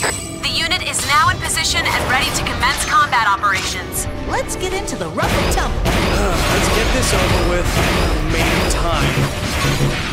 The unit is now in position and ready to commence combat operations. Let's get into the rough and tumble. Uh, let's get this over with. Main time.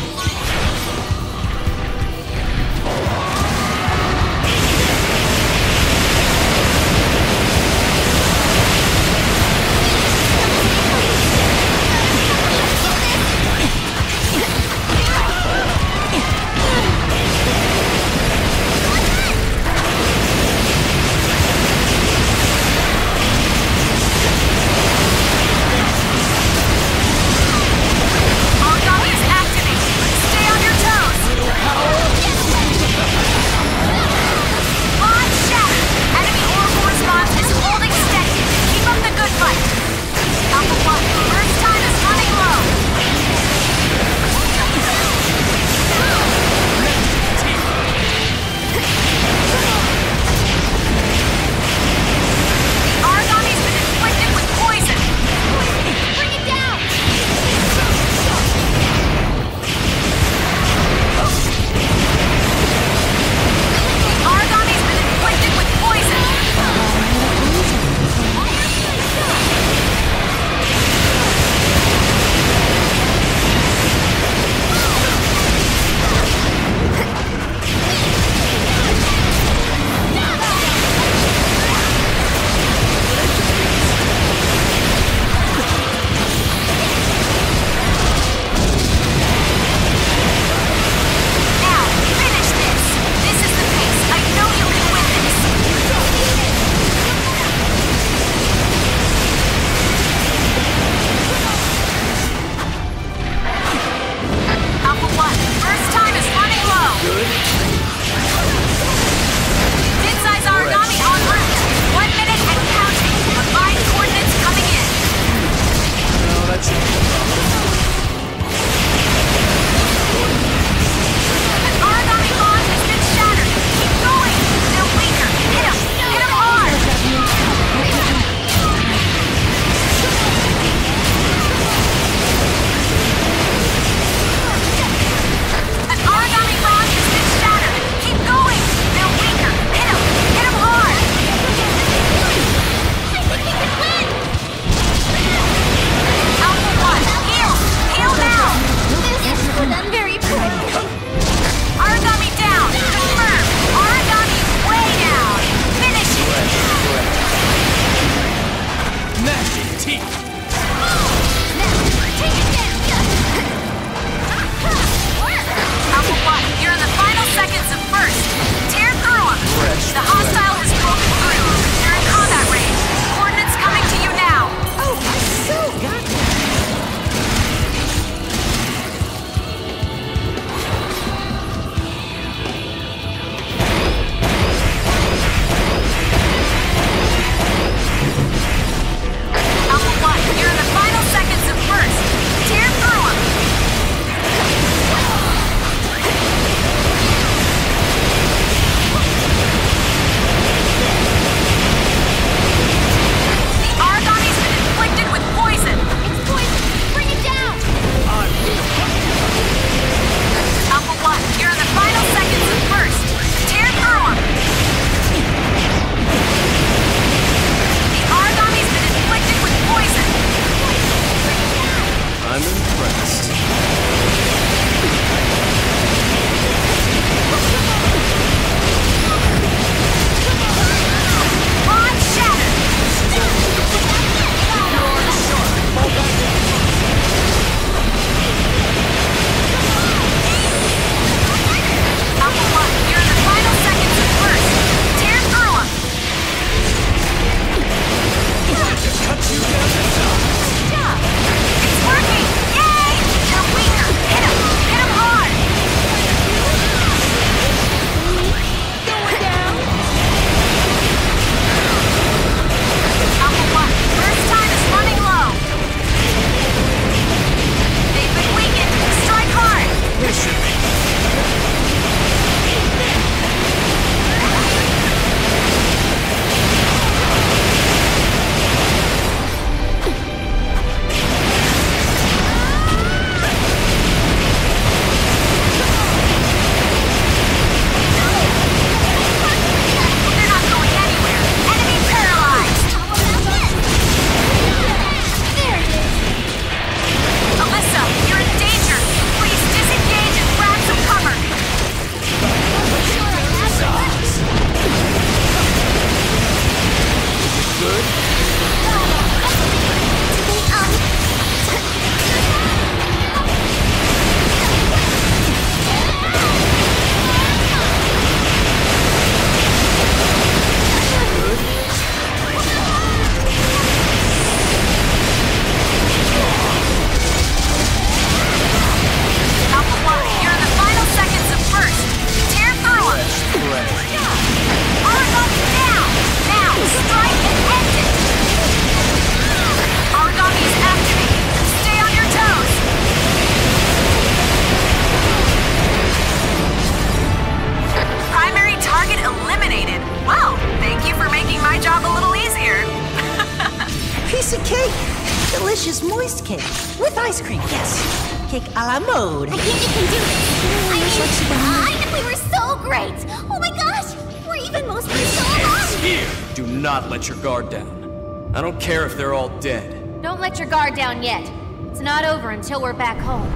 Cake. With ice cream, yes. Cake a la mode. I think you can do this. I mean, I we were so great. Oh my gosh, we're even mostly so alive. Here! Do not let your guard down. I don't care if they're all dead. Don't let your guard down yet. It's not over until we're back home.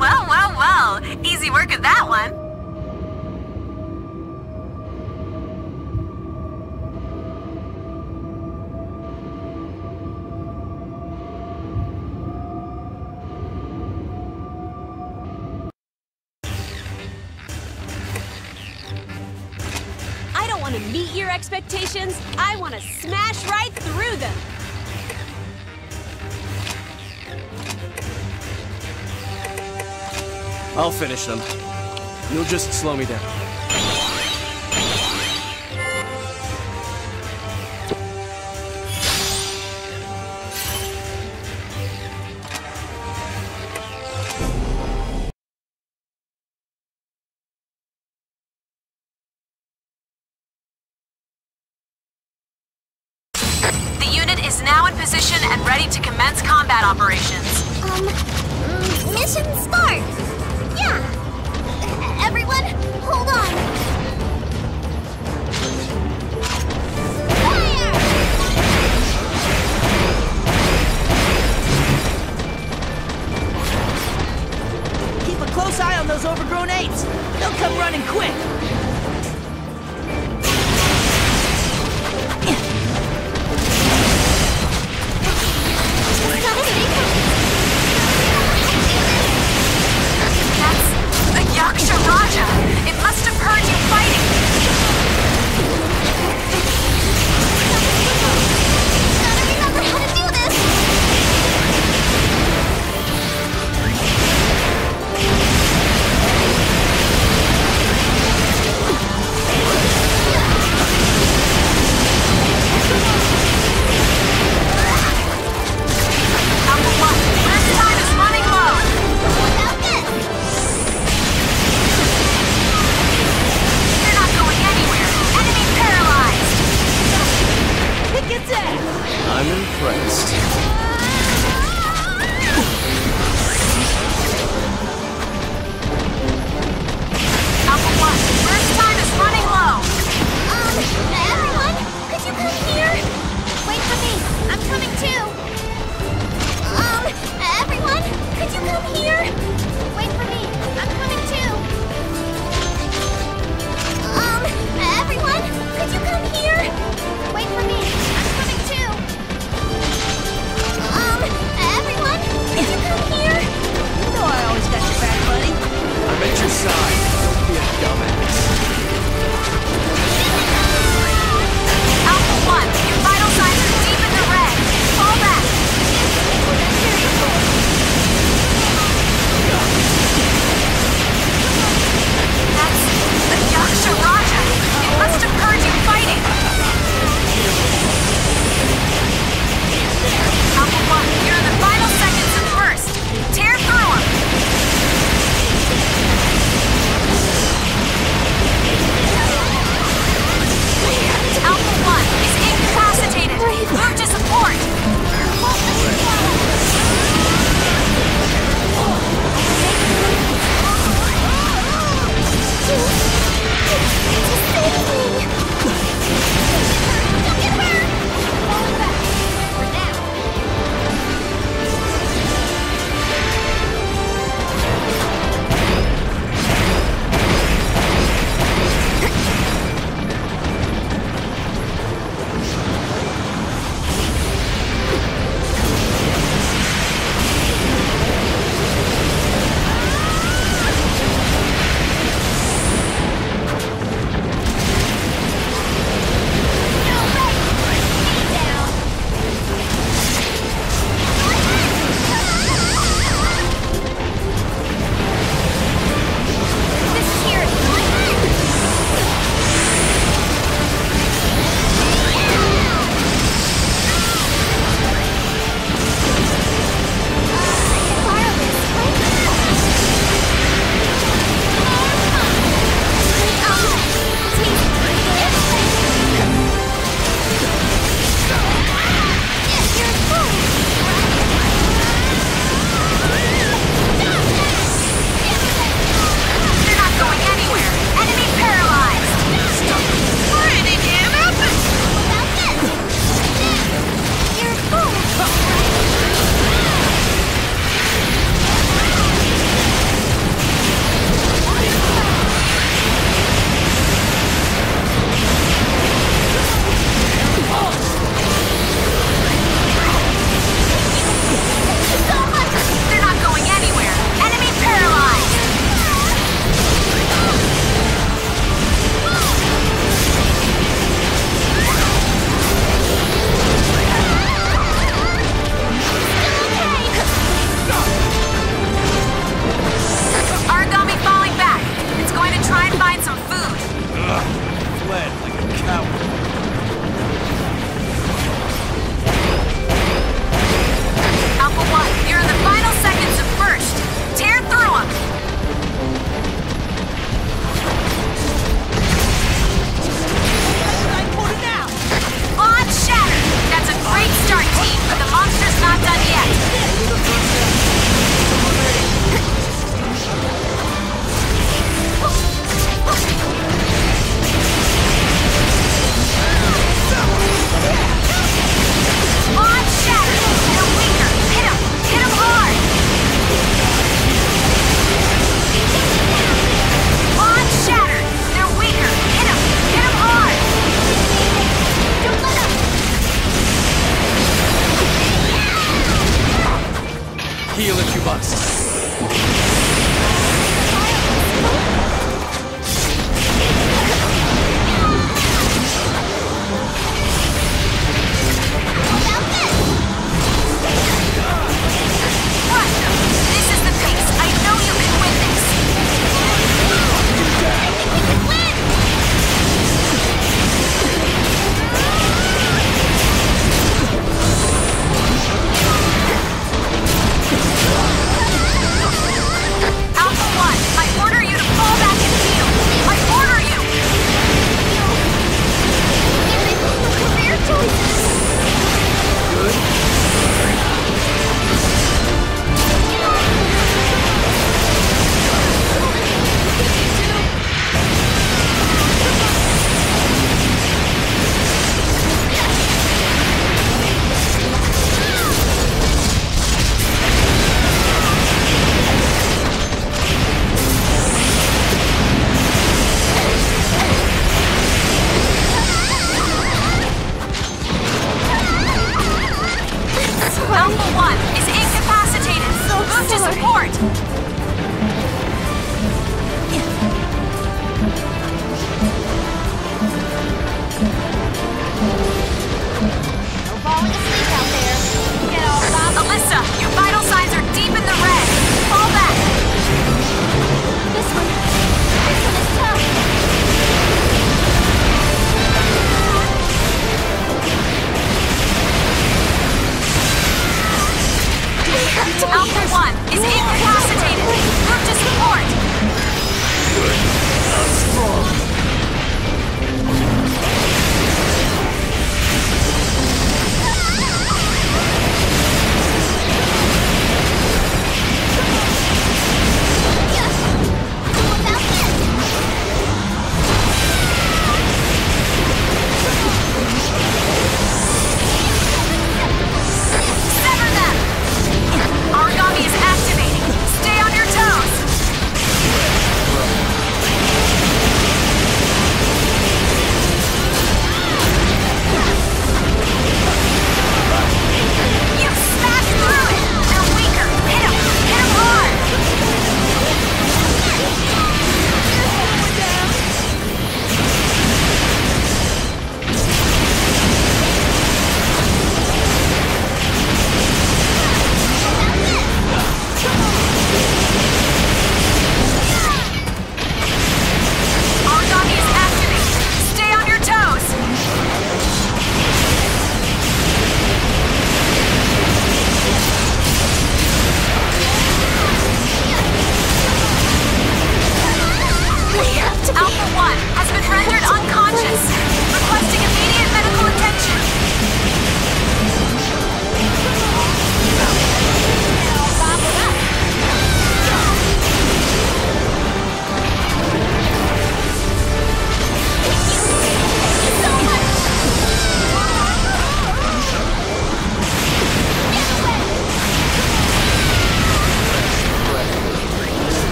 Well, well, well. Easy work at that one. Want to meet your expectations. I want to smash right through them. I'll finish them. You'll just slow me down. Apes. They'll come running quick.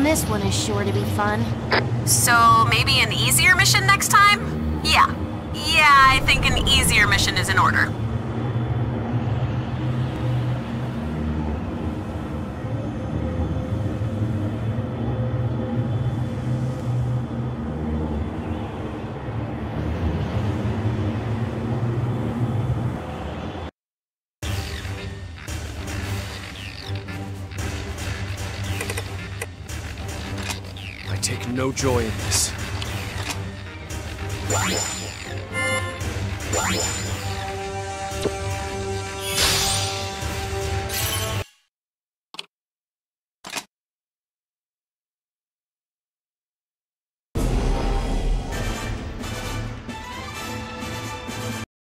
on this one is sure to be fun. So, maybe an easier mission next time? Yeah. Yeah, I think an easier mission is in order. no joy in this.